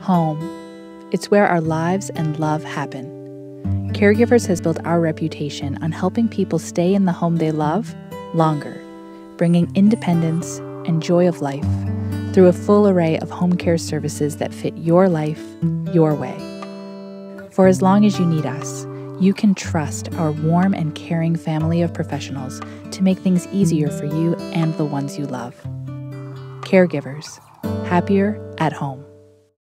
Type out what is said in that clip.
Home. It's where our lives and love happen. Caregivers has built our reputation on helping people stay in the home they love longer, bringing independence and joy of life through a full array of home care services that fit your life your way. For as long as you need us, you can trust our warm and caring family of professionals to make things easier for you and the ones you love. Caregivers, happier at home.